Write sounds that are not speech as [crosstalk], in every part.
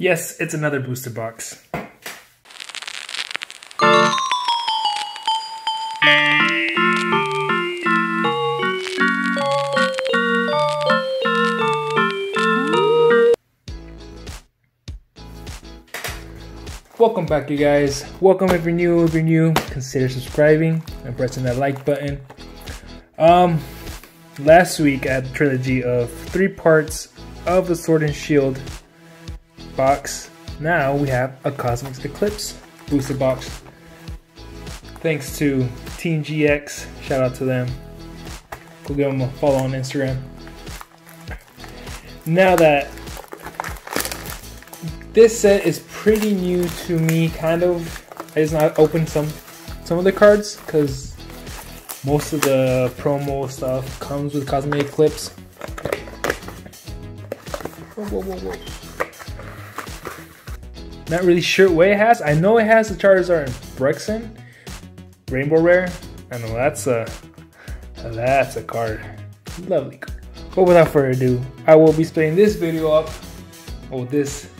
Yes, it's another booster box. Welcome back, you guys. Welcome if you're new. If you're new, consider subscribing and pressing that like button. Um, last week I had a trilogy of three parts of the Sword and Shield box. Now we have a Cosmic Eclipse booster box. Thanks to Team GX. Shout out to them. Go give them a follow on Instagram. Now that this set is pretty new to me, kind of. I just not opened some some of the cards because most of the promo stuff comes with Cosmic Eclipse. Whoa, whoa, whoa, not really sure what it has. I know it has the Charizard and Braixen, Rainbow Rare. I know that's a that's a card. Lovely card. But without further ado, I will be splitting this video up, or this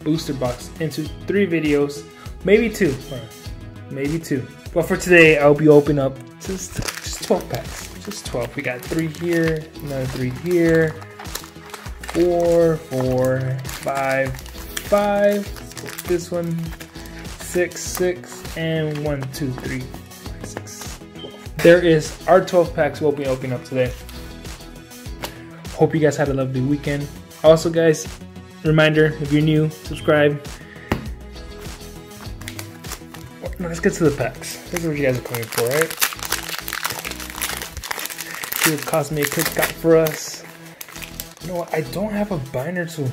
booster box, into three videos, maybe two, maybe two. But for today, I'll be opening up just just 12 packs, just 12. We got three here, another three here, four, four, five, five. This one, six, six, and one, two, three, five, six, 12. There is our 12 packs we'll be opening up today. Hope you guys had a lovely weekend. Also, guys, reminder if you're new, subscribe. let's get to the packs. This is what you guys are coming for, right? See what Cosmic Kick got for us. You know what? I don't have a binder to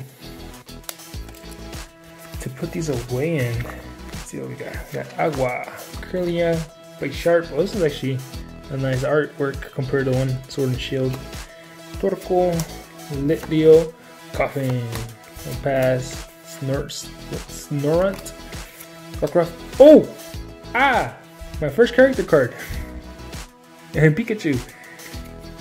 to put these away in. Let's see what we got. We got Agua, Kirlia, like Sharp. Well, this is actually a nice artwork compared to one Sword and Shield. Torkoal, Litleo, Coffin, Pass, Snort, Snorunt, Rockruff. Oh! Ah! My first character card. [laughs] And Pikachu.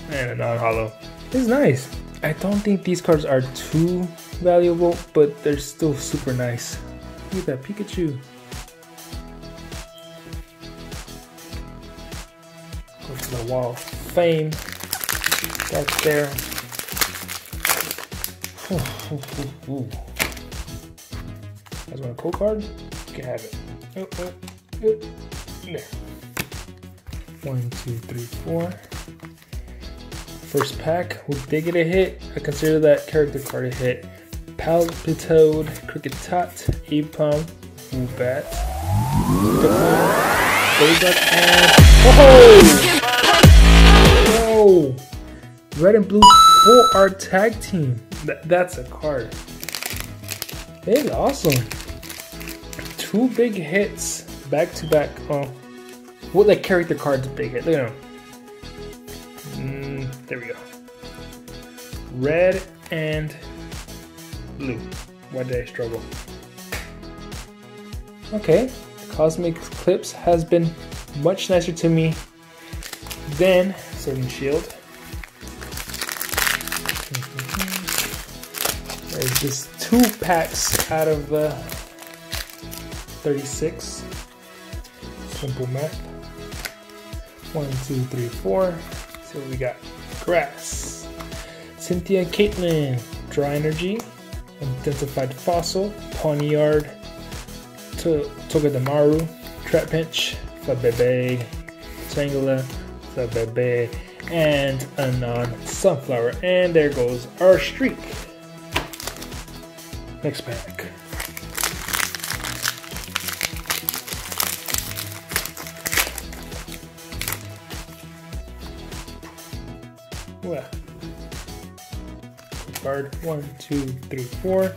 And a non-hollow. This is nice. I don't think these cards are too valuable, but they're still super nice. Look at that Pikachu. Go to the wall of fame. [laughs] That's there. Ooh, ooh, ooh, one cool card. You can have it. Oh, oh, oh. There. One, two, three, four. First pack, we did get a hit. I consider that character card a hit. Palpitoad, Kricketot, Aipom, Woobat, Golduck, and oh! Whoa! Red and blue full art tag team. Th that's a card. It is awesome. Two big hits back to back. Oh, what like character cards big hit? Look at them. Mm, there we go. Red and blue. Did I struggle? Okay, Cosmic Eclipse has been much nicer to me than Sword Shield. Mm-hmm. There's just two packs out of the 36. Simple math. One, two, three, four. So we got grass. Cynthia Caitlin, dry energy, Intensified Fossil, Pawniard, Togedemaru, Trapinch, Flabebe, Tangela, Flabebe, and Anon Sunflower. And there goes our streak. Next pack. Well card. One, two, three, four.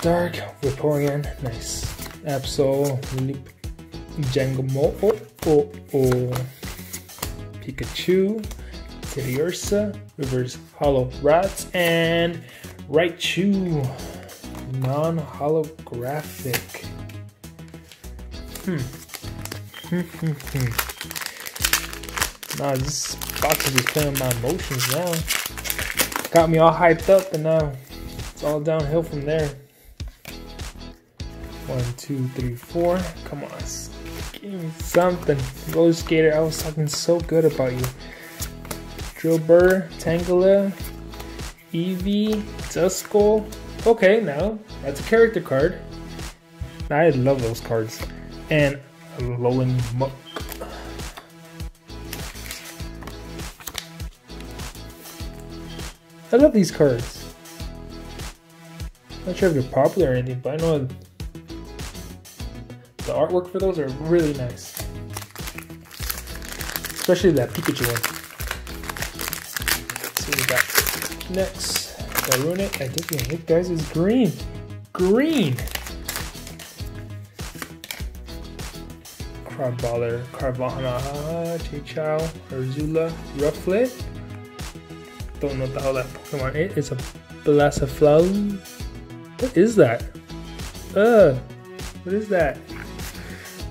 Dark, Vaporeon, nice. Absol, Leap, Jangmo-o, oh, oh, oh. Pikachu, Teddiursa, Reverse Hollow Rats, and Raichu, non-holographic. Hmm. Hmm, hmm, hmm. Nah, this box is just playing my emotions now got me all hyped up and now It's all downhill from there. One, two, three, four. Come on. Give me something. Roller Skater, I was talking so good about you. Drillbur, Tangela, Eevee, Duskull. Okay, now that's a character card. I love those cards. And Alolan. I love these cards. Not sure if they're popular or anything, but I know the artwork for those are really nice. Especially that Pikachu one. Let's see what we got next. Did I ruin it? I did it, guys. It's green. Green! Carballer, Carvanha, Chichao, Urzula, Rufflet. Don't know the that Pokemon is. It's a Blasaflow. What is that? Uh, what is that?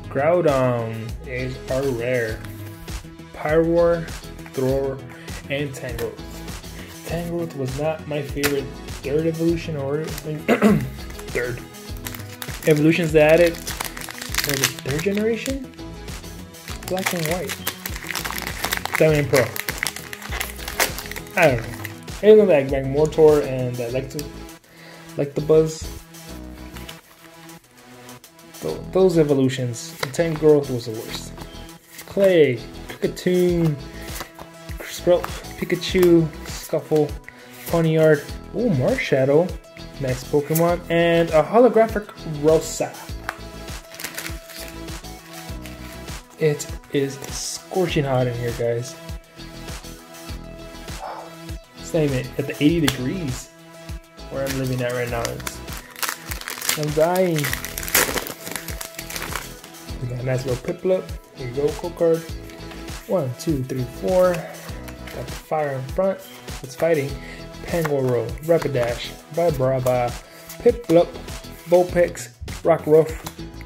Groudon is are rare. Pyroar, Thrower, and Tangrowth. Tangrowth was not my favorite third evolution or [clears throat] third evolutions that added third generation? Black and white. Diamond Pro. I don't know. I know that like Mortor and I like to like the buzz. Those evolutions, the Tangrowth was the worst. Clay, Kricketune, Skrelp, Pikachu, Scuffle, Pawniard, oh Marshadow, next Pokemon, and a holographic Rosa. It is scorching hot in here, guys. It's even at the 80 degrees where I'm living at right now. It's, I'm dying. We got a nice little Piplup. Here you go, code card. One, two, three, four. Got the fire in front. It's fighting. Pangoro, Rapidash, Vibrava, Piplup, Vulpix, Rockruff,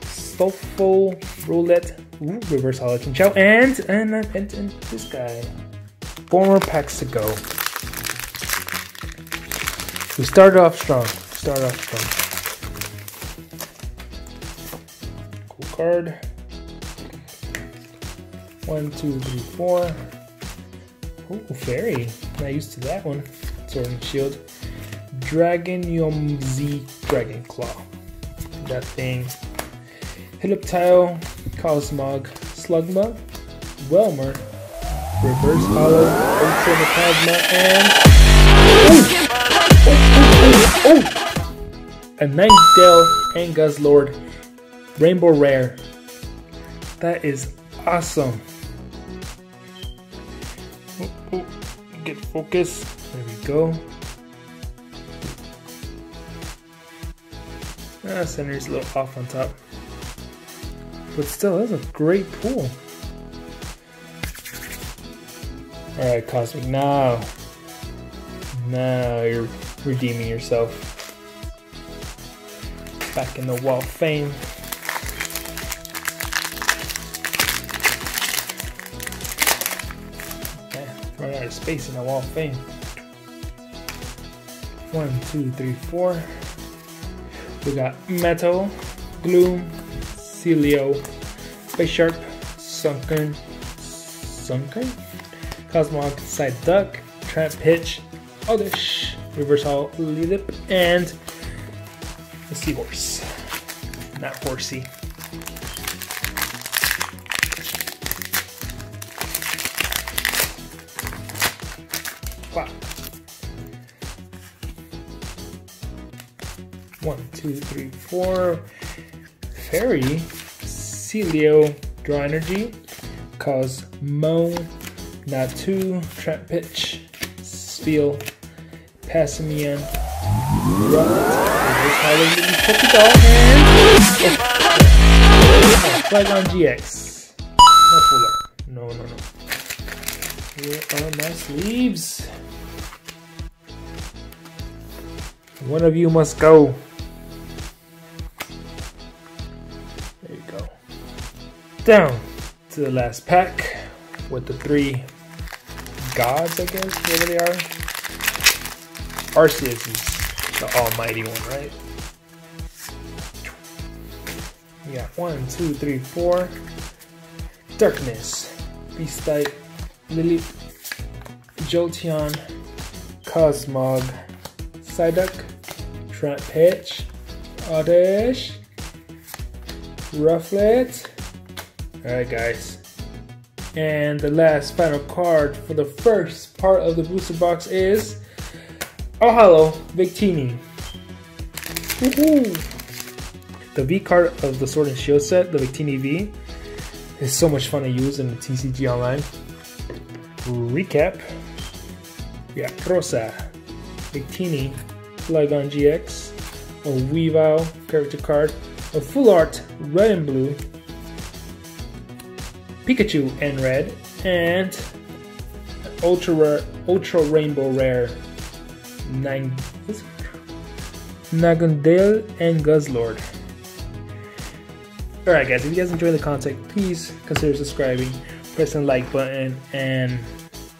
Stufful, Roulette, Ooh, reverse holo Chow, and, and, and, and this guy. Four more packs to go. We started off strong. Start off strong. Cool card. One, two, three, four. Ooh, fairy. Not used to that one. Sword and Shield. Dragon Yomzi Dragon Claw. That thing. Helioptile, Cosmog, Slugma, Welmer, Reverse Holo, Ultra Necrozma, and. Oh, oh, oh, a Ninetale and Guzzlord Rainbow Rare. That is awesome. Oh, oh, get focus. There we go. Ah, center's a little off on top. But still, that's a great pool. Alright, Cosmic, now. Now you're redeeming yourself. Back in the Wall of Fame. Okay, run out of space in the Wall of Fame. One, two, three, four. We got Metal, Gloom, Celio, Bisharp, Sunkern, Sunkern, Cosmog, Psyduck, Trap Pitch, Oddish, Reverse Holo Lilip, and the Seahorse. Not horsey. Wow. One, two, three, four. Fairy, Celio, Draw Energy, Cosmo, Natu, Trapinch, Spiel, Passimian, Right. This check it out and Flygon GX. No fuller. No, no, no. Here are my sleeves. One of you must go. There you go. down to the last pack with the three gods, I guess, whatever they are. Arceus is the almighty one, right? We got one, two, three, four. Darkness, Beast Type, Lily, Jolteon, Cosmog, Psyduck, Trapinch, Oddish, Rufflet. Alright guys. And the last final card for the first part of the booster box is Oh hello, Victini. The V card of the Sword and Shield set, the Victini V, is so much fun to use in the TCG Online. Recap. Yeah, Rosa, Victini, Flygon GX, a Weavile character card, a full art red and blue, Pikachu and red, and ultra rare, ultra rainbow rare nine Naganadel and Guzzlord. Alright guys, if you guys enjoy the content, please consider subscribing, pressing the like button, and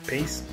peace.